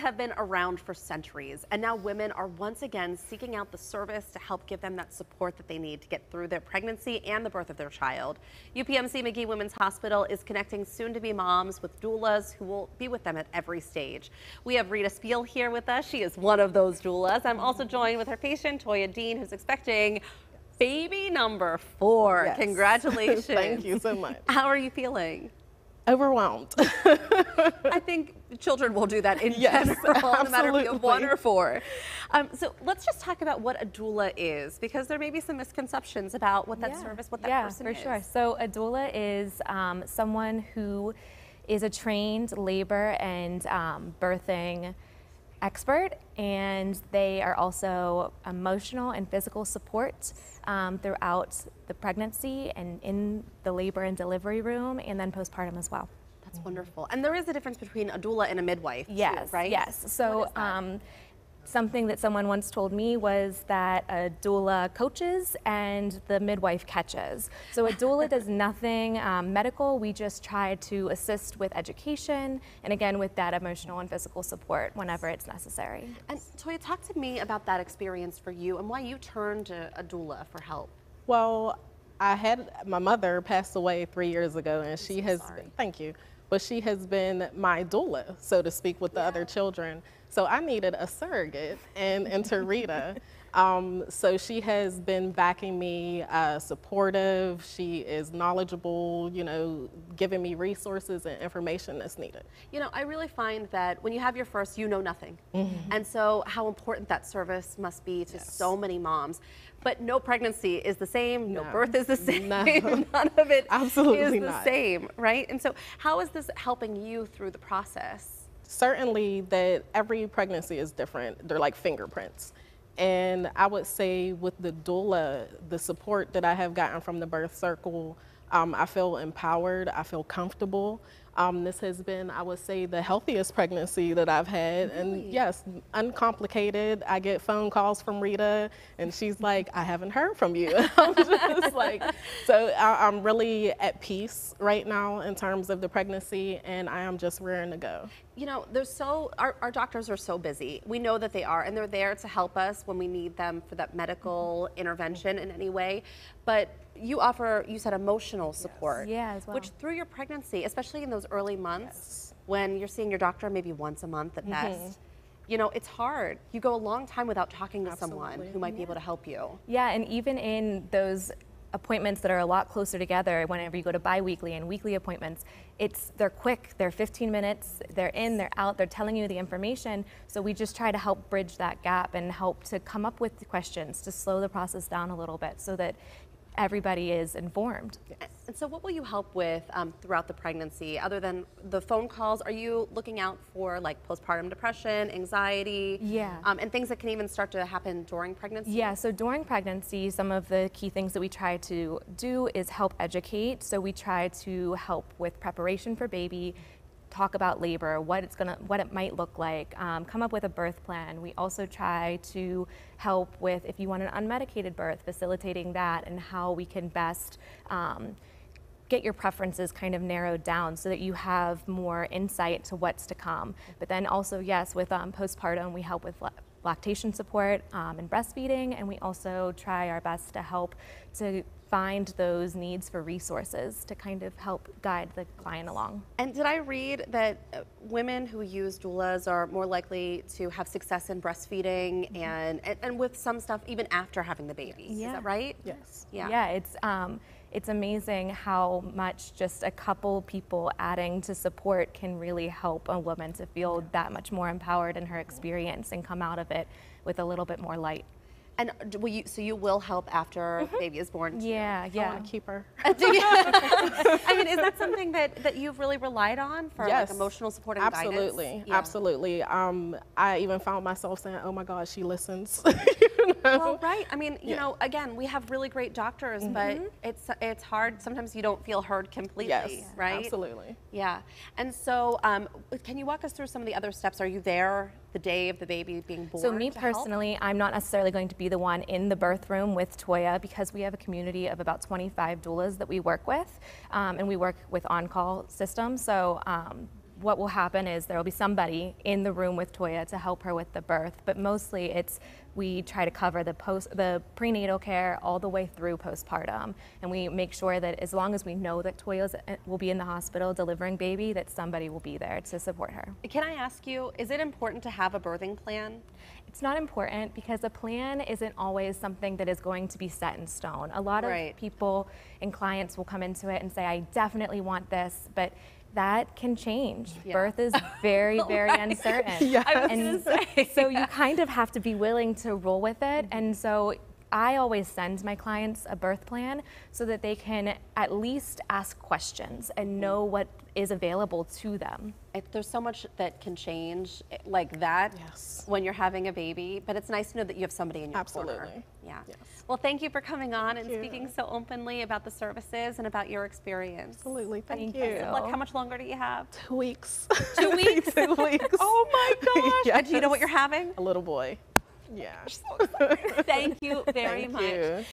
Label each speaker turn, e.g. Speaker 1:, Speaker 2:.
Speaker 1: have been around for centuries, and now women are once again seeking out the service to help give them that support that they need to get through their pregnancy and the birth of their child. UPMC Magee-Womens Hospital is connecting soon-to-be moms with doulas who will be with them at every stage. We have Rita Speal here with us. She is one of those doulas. I'm also joined with her patient, Toya Dean, who's expecting baby number four.
Speaker 2: Yes.
Speaker 1: Congratulations.
Speaker 2: Thank you so much.
Speaker 1: How are you feeling?
Speaker 2: Overwhelmed.
Speaker 1: Children will do that in
Speaker 2: Yes,
Speaker 1: general, no matter if you have one or four. Um, so let's just talk about what a doula is, because there may be some misconceptions about what that
Speaker 3: Yeah.
Speaker 1: service, what that
Speaker 3: yeah,
Speaker 1: person
Speaker 3: for
Speaker 1: is.
Speaker 3: For sure. So a doula is um, someone who is a trained labor and um, birthing expert, and they are also emotional and physical support um, throughout the pregnancy and in the labor and delivery room, and then postpartum as well.
Speaker 1: That's wonderful. And there is a difference between a doula and a midwife, too,
Speaker 3: Yes,
Speaker 1: right?
Speaker 3: yes. So,
Speaker 1: that?
Speaker 3: um, something that someone once told me was that a doula coaches and the midwife catches. So, a doula does nothing um, medical. We just try to assist with education and again with that emotional and physical support whenever it's necessary.
Speaker 1: And Toya, talk to me about that experience for you and why you turned to a doula for help.
Speaker 2: well, I had my mother passed away three years ago, and she
Speaker 1: so
Speaker 2: has.
Speaker 1: sorry.
Speaker 2: Thank you. But she has been my doula, so to speak, with the other children. So I needed a surrogate, and enter Rita. Um, so she has been backing me, uh, supportive. She is knowledgeable, you know, giving me resources and information that's needed.
Speaker 1: You know, I really find that when you have your first, you know nothing.
Speaker 2: Mm-hmm.
Speaker 1: And so, how important that service must be to so many moms. But no pregnancy is the same, no,
Speaker 2: No.
Speaker 1: birth is the same,
Speaker 2: No.
Speaker 1: none of it
Speaker 2: Absolutely is
Speaker 1: the
Speaker 2: not.
Speaker 1: same, right? And so, how is this helping you through the process?
Speaker 2: certainly that every pregnancy is different. They're like fingerprints. And I would say with the doula, the support that I have gotten from the birth circle, um, I feel empowered, I feel comfortable. Um, this has been, I would say, the healthiest pregnancy that I've had. And yes, uncomplicated. I get phone calls from Rita, and she's like, I haven't heard from you. I'm just like, so I, I'm really at peace right now in terms of the pregnancy, and I am just rearing to go.
Speaker 1: You know, they're so, our, our doctors are so busy. We know that they are, and they're there to help us when we need them for that medical intervention in any way. But you offer, you said emotional support.
Speaker 3: Yeah, as well.
Speaker 1: Which through your pregnancy, especially in those early months when you're seeing your doctor maybe once a month at mm-hmm. best, you know, it's hard. You go a long time without talking to someone who might be able to help you.
Speaker 3: Yeah, and even in those appointments that are a lot closer together, whenever you go to biweekly and weekly appointments, it's they're quick. They're 15 minutes. They're in. They're out. They're telling you the information. So we just try to help bridge that gap and help to come up with questions to slow the process down a little bit, so that everybody is informed.
Speaker 1: And so, what will you help with um, throughout the pregnancy, other than the phone calls? Are you looking out for like postpartum depression, anxiety,
Speaker 3: Yeah.
Speaker 1: um, and things that can even start to happen during pregnancy?
Speaker 3: Yeah, so during pregnancy, some of the key things that we try to do is help educate. So we try to help with preparation for baby, talk about labor, what it's gonna, what it might look like, um, come up with a birth plan. We also try to help with if you want an unmedicated birth, facilitating that and how we can best. Um, get your preferences kind of narrowed down so that you have more insight to what's to come. But then also, yes, with um, postpartum, we help with la- lactation support um, and breastfeeding, and we also try our best to help to find those needs for resources to kind of help guide the client along.
Speaker 1: And did I read that uh, women who use doulas are more likely to have success in breastfeeding and, and and with some stuff even after having the baby? Is
Speaker 3: Yeah.
Speaker 1: that right?
Speaker 2: Yes.
Speaker 1: Yeah.
Speaker 3: Yeah, it's um, it's amazing how much just a couple people adding to support can really help a woman to feel that much more empowered in her experience and come out of it with a little bit more light.
Speaker 1: And will you? So you will help after the baby is born. too?
Speaker 3: Yeah,
Speaker 2: I
Speaker 3: yeah.
Speaker 2: want to keep her.
Speaker 1: I mean, is that something that, that you've really relied on for
Speaker 2: yes.
Speaker 1: like emotional support and guidance?
Speaker 2: absolutely,
Speaker 1: Yeah.
Speaker 2: absolutely. Um, I even found myself saying, "Oh my God, she listens."
Speaker 1: Well, right. I mean, you know, again, we have really great doctors, but it's it's hard. Sometimes you don't feel heard completely,
Speaker 2: yes,
Speaker 1: right?
Speaker 2: absolutely.
Speaker 1: Yeah. And so, um, can you walk us through some of the other steps? Are you there the day of the baby being born?
Speaker 3: So me
Speaker 1: to help?
Speaker 3: personally, I'm not necessarily going to be the one in the birth room with Toya because we have a community of about 25 doulas that we work with, um, and we work with on-call systems. So um, what will happen is there will be somebody in the room with Toya to help her with the birth, but mostly it's we try to cover the post the prenatal care all the way through postpartum and we make sure that as long as we know that Toya uh, will be in the hospital delivering baby that somebody will be there to support her.
Speaker 1: Can I ask you, is it important to have a birthing plan?
Speaker 3: It's not important because a plan isn't always something that is going to be set in stone. A lot of
Speaker 1: Right.
Speaker 3: people and clients will come into it and say, I definitely want this, but that can change.
Speaker 1: Yeah.
Speaker 3: Birth is very, very uncertain.
Speaker 2: Yes.
Speaker 3: And
Speaker 1: say.
Speaker 3: so you kind of have to be willing to roll with it. And so I always send my clients a birth plan so that they can at least ask questions and know what is available to them.
Speaker 1: If there's so much that can change eh, like that
Speaker 2: Yes.
Speaker 1: when you're having a baby, but it's nice to know that you have somebody in your corner.
Speaker 2: Absolutely.
Speaker 1: Yeah.
Speaker 2: Yes.
Speaker 1: Well, thank you for coming on and
Speaker 2: you.
Speaker 1: speaking so openly about the services and about your experience.
Speaker 2: Absolutely. Thank,
Speaker 3: Thank
Speaker 2: you.
Speaker 3: you.
Speaker 1: Like, how much longer do you have?
Speaker 2: Two weeks.
Speaker 1: Two weeks?
Speaker 2: Two weeks.
Speaker 1: Oh my gosh! And do you know what you're having?
Speaker 2: A little boy. Yeah.
Speaker 1: Thank you very
Speaker 2: Thank
Speaker 1: much.
Speaker 2: you.